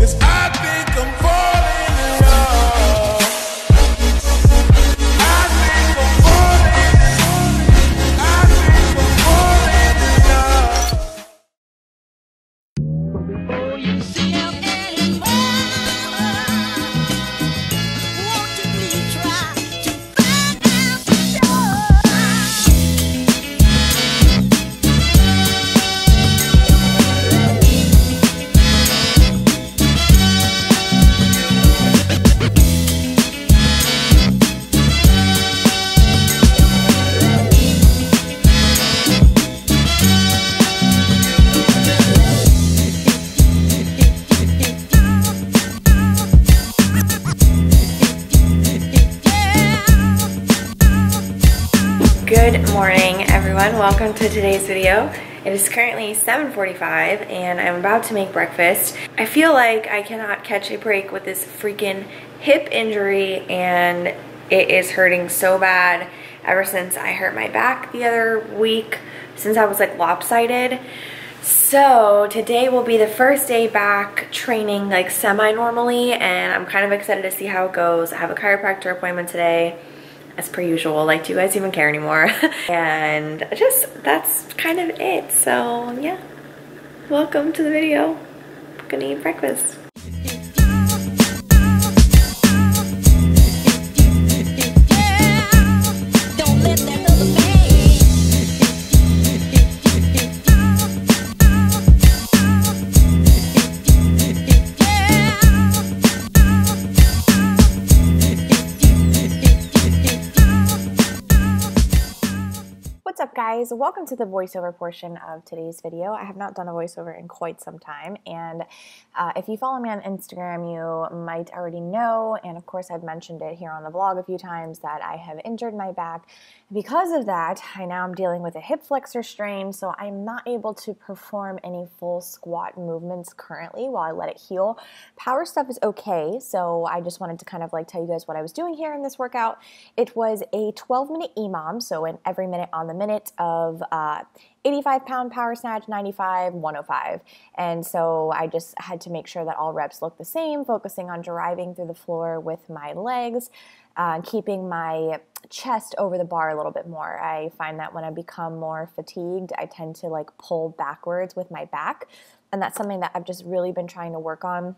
Cause I Welcome to today's video. It is currently 7.45 and I'm about to make breakfast. I feel like I cannot catch a break with this freaking hip injury and it is hurting so bad ever since I hurt my back the other week, since I was like lopsided. So today will be the first day back training like semi-normally and I'm kind of excited to see how it goes. I have a chiropractor appointment today as per usual. Like, do you guys even care anymore? and just, that's kind of it. So yeah, welcome to the video. I'm gonna eat breakfast. Up guys? Welcome to the voiceover portion of today's video. I have not done a voiceover in quite some time and uh, if you follow me on Instagram you might already know and of course I've mentioned it here on the vlog a few times that I have injured my back. Because of that I now am dealing with a hip flexor strain so I'm not able to perform any full squat movements currently while I let it heal. Power stuff is okay so I just wanted to kind of like tell you guys what I was doing here in this workout. It was a 12 minute EMOM so in every minute on the minute of uh, 85 pound power snatch, 95, 105. And so I just had to make sure that all reps look the same, focusing on driving through the floor with my legs, uh, keeping my chest over the bar a little bit more. I find that when I become more fatigued, I tend to like pull backwards with my back. And that's something that I've just really been trying to work on.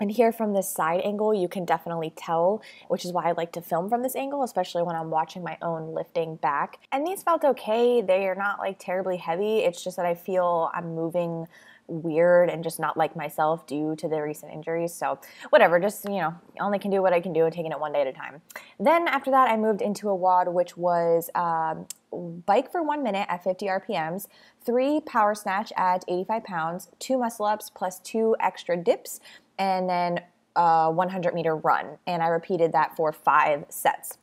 And here from this side angle, you can definitely tell, which is why I like to film from this angle, especially when I'm watching my own lifting back. And these felt okay. They are not like terribly heavy. It's just that I feel I'm moving weird and just not like myself due to the recent injuries. So whatever, just you know, only can do what I can do and taking it one day at a time. Then after that, I moved into a WOD, which was um, bike for one minute at 50 RPMs, three power snatch at 85 pounds, two muscle ups plus two extra dips, and then a 100 meter run. And I repeated that for five sets.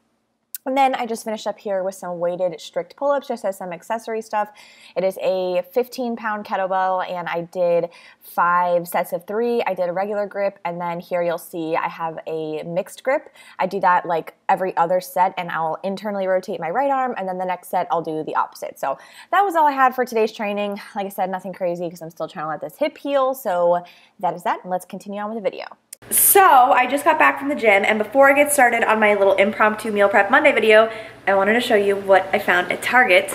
And then I just finished up here with some weighted strict pull ups, just as some accessory stuff. It is a 15 pound kettlebell, and I did five sets of three. I did a regular grip, and then here you'll see I have a mixed grip. I do that like every other set, and I'll internally rotate my right arm, and then the next set I'll do the opposite. So that was all I had for today's training. Like I said, nothing crazy because I'm still trying to let this hip heal. So that is that, and let's continue on with the video. So I just got back from the gym and before I get started on my little impromptu meal prep Monday video, I wanted to show you what I found at Target.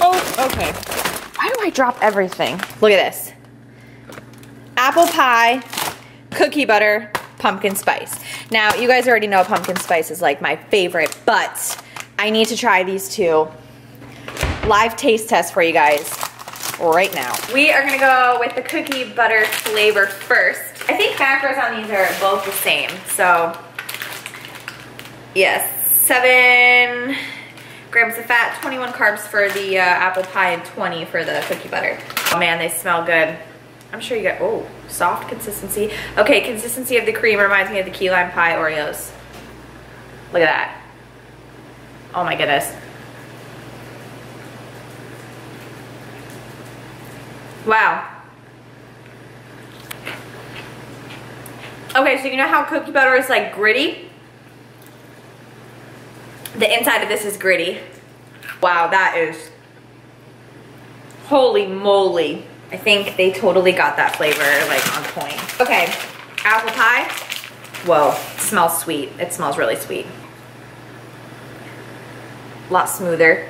Oh, okay. Why do I drop everything? Look at this. Apple pie, cookie butter, pumpkin spice. Now, you guys already know pumpkin spice is like my favorite, but I need to try these two. Live taste test for you guys right now. We are gonna go with the cookie butter flavor first. I think macros on these are both the same, so yes, seven grams of fat, 21 carbs for the uh, apple pie, and 20 for the cookie butter. Oh man, they smell good. I'm sure you got, oh, soft consistency. Okay, consistency of the cream reminds me of the key lime pie Oreos. Look at that. Oh my goodness. Wow. Okay, so you know how cookie butter is like gritty? The inside of this is gritty. Wow, that is, holy moly. I think they totally got that flavor like on point. Okay, apple pie. Whoa, smells sweet. It smells really sweet. A lot smoother.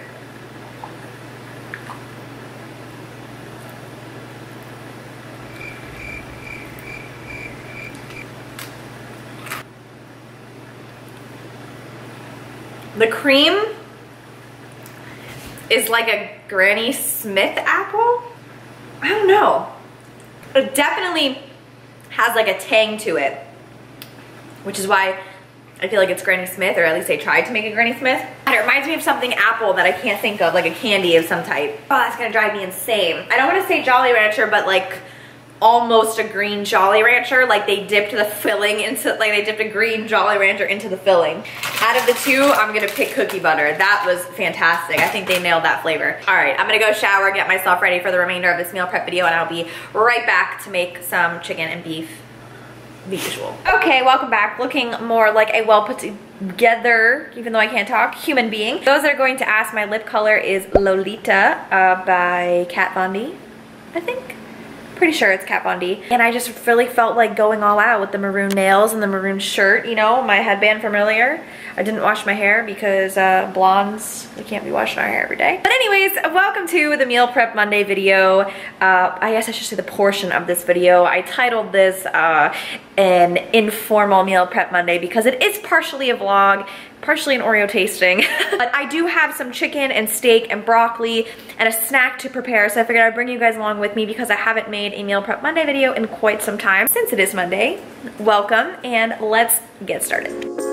The cream is like a Granny Smith apple. I don't know. It definitely has like a tang to it, which is why I feel like it's Granny Smith, or at least they tried to make a Granny Smith. It reminds me of something apple that I can't think of, like a candy of some type. Oh, that's gonna drive me insane. I don't wanna say Jolly Rancher, but like almost a green Jolly Rancher. Like they dipped the filling into, like they dipped a green Jolly Rancher into the filling. Out of the two, I'm gonna pick cookie butter. That was fantastic. I think they nailed that flavor. All right, I'm gonna go shower, get myself ready for the remainder of this meal prep video, and I'll be right back to make some chicken and beef the usual. Okay, welcome back. Looking more like a well put together, even though I can't talk, human being. Those that are going to ask, my lip color is Lolita uh, by Kat Von D, I think. Pretty sure it's Kat Von D. And I just really felt like going all out with the maroon nails and the maroon shirt, you know, my headband from earlier. I didn't wash my hair because uh, blondes, we can't be washing our hair every day. But anyways, welcome to the Meal Prep Monday video. Uh, I guess I should say the portion of this video. I titled this uh, an informal Meal Prep Monday because it is partially a vlog, partially an Oreo tasting. but I do have some chicken and steak and broccoli and a snack to prepare. So I figured I'd bring you guys along with me because I haven't made a Meal Prep Monday video in quite some time. Since it is Monday, welcome and let's get started.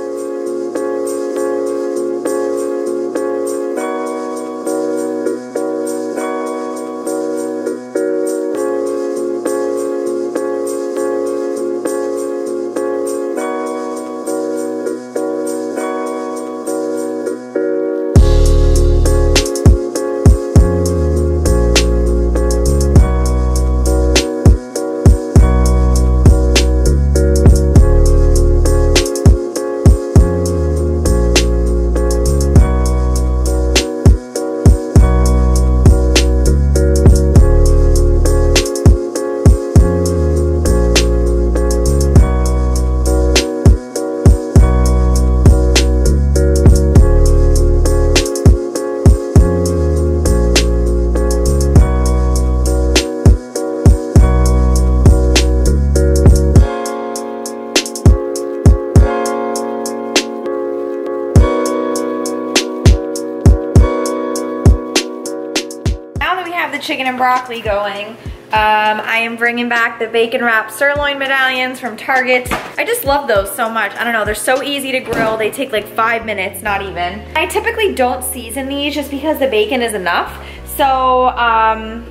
Broccoli going, um, I am bringing back the bacon wrapped sirloin medallions from Target. I just love those so much. I don't know, they're so easy to grill. They take like five minutes, not even. I typically don't season these just because the bacon is enough. So, um,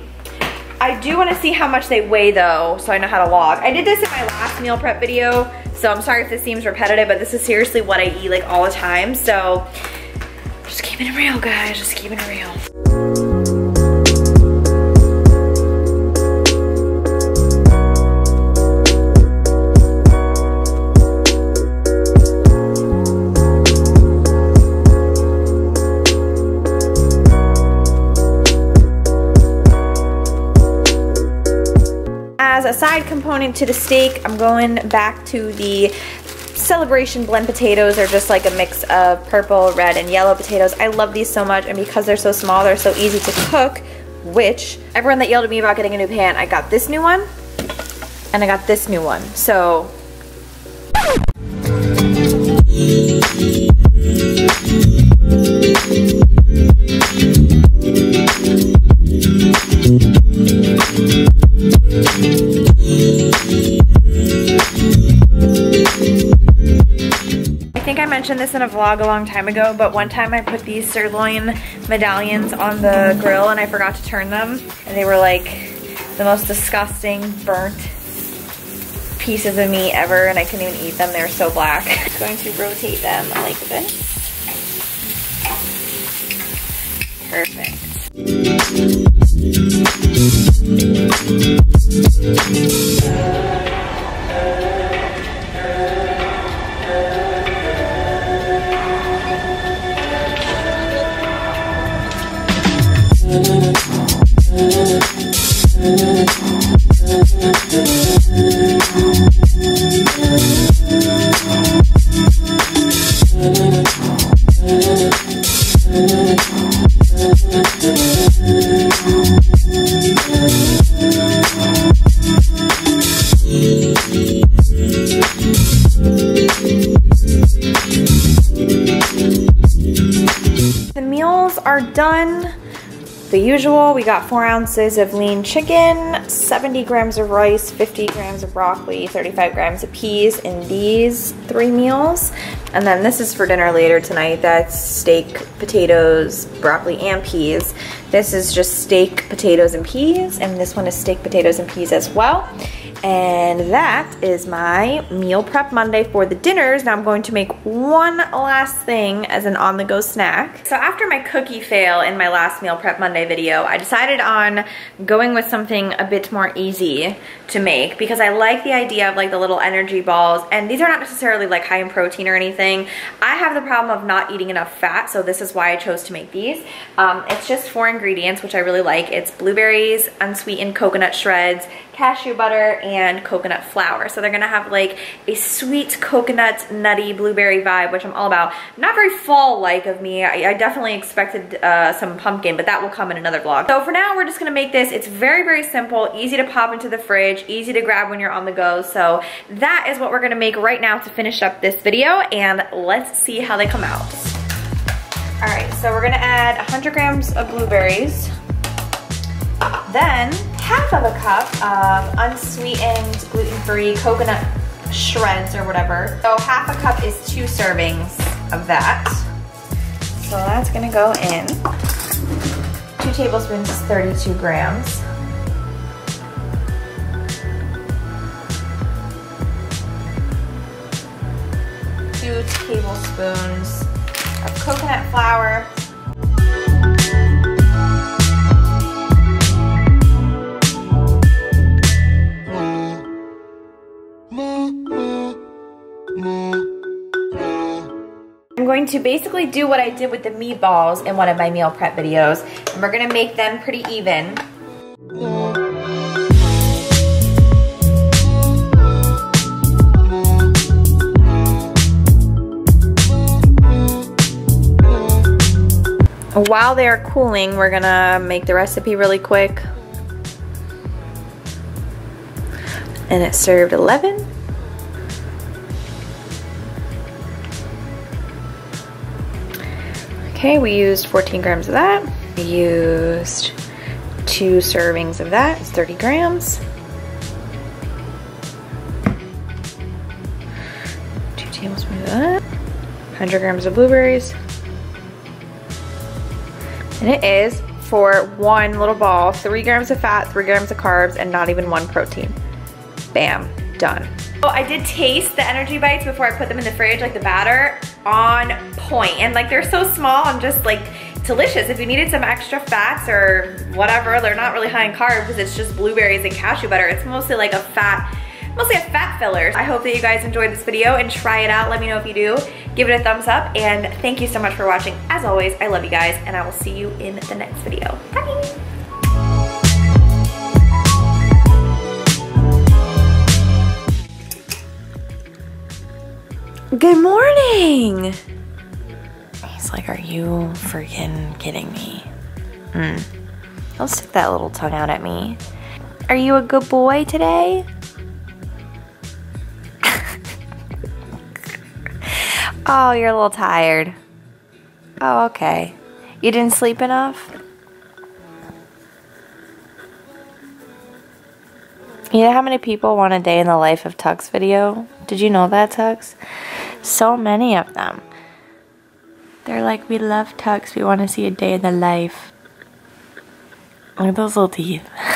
I do wanna see how much they weigh though, so I know how to log. I did this in my last meal prep video, so I'm sorry if this seems repetitive, but this is seriously what I eat like all the time. So, just keeping it real, guys, just keeping it real. Side component to the steak, I'm going back to the celebration blend potatoes. They're just like a mix of purple, red, and yellow potatoes. I love these so much, and because they're so small, they're so easy to cook, which everyone that yelled at me about getting a new pan, I got this new one, and I got this new one. So in a vlog a long time ago, but one time I put these sirloin medallions on the grill and I forgot to turn them. And they were like the most disgusting, burnt pieces of meat ever and I couldn't even eat them. They were so black. I'm going to rotate them like this. Perfect. The usual, we got four ounces of lean chicken, 70 grams of rice, 50 grams of broccoli, 35 grams of peas in these three meals. And then this is for dinner later tonight. That's steak, potatoes, broccoli, and peas. This is just steak, potatoes, and peas. And this one is steak, potatoes, and peas as well. And that is my meal prep Monday for the dinners. Now I'm going to make one last thing as an on-the-go snack. So after my cookie fail in my last meal prep Monday video, I decided on going with something a bit more easy to make because I like the idea of like the little energy balls and these are not necessarily like high in protein or anything. I have the problem of not eating enough fat so this is why I chose to make these. Um, it's just four ingredients which I really like. It's blueberries, unsweetened coconut shreds, cashew butter, and coconut flour. So they're gonna have like a sweet coconut nutty blueberry vibe which I'm all about. Not very fall-like of me. I, I definitely expected uh, some pumpkin but that will come in another vlog. So for now we're just gonna make this. It's very very simple, easy to pop into the fridge, easy to grab when you're on the go. So that is what we're gonna make right now to finish up this video and let's see how they come out. All right, so we're gonna add 100 grams of blueberries. Then half of a cup of unsweetened gluten-free coconut shreds or whatever. So half a cup is two servings of that. So that's gonna go in. Two tablespoons is 32 grams. Two tablespoons of coconut flour. Going to basically do what I did with the meatballs in one of my meal prep videos. And we're gonna make them pretty even. While they are cooling, we're gonna make the recipe really quick. And it served 11. Okay, we used 14 grams of that. We used two servings of that, it's 30 grams. Two tablespoons of that. 100 grams of blueberries. And it is for one little ball, three grams of fat, three grams of carbs, and not even one protein. Bam, done. So I did taste the energy bites before I put them in the fridge, like the batter, on point. And like they're so small and just like delicious. If you needed some extra fats or whatever, they're not really high in carbs because it's just blueberries and cashew butter. It's mostly like a fat, mostly a fat filler. I hope that you guys enjoyed this video and try it out. Let me know if you do. Give it a thumbs up and thank you so much for watching. As always, I love you guys and I will see you in the next video. Bye! Good morning! He's like, are you freaking kidding me? Hmm. Don't stick that little tongue out at me. Are you a good boy today? oh, you're a little tired. Oh, okay. You didn't sleep enough? You know how many people want a day in the life of Tux video? Did you know that, Tux? So many of them. They're like, we love Tux. We want to see a day in the life. Look at those little teeth.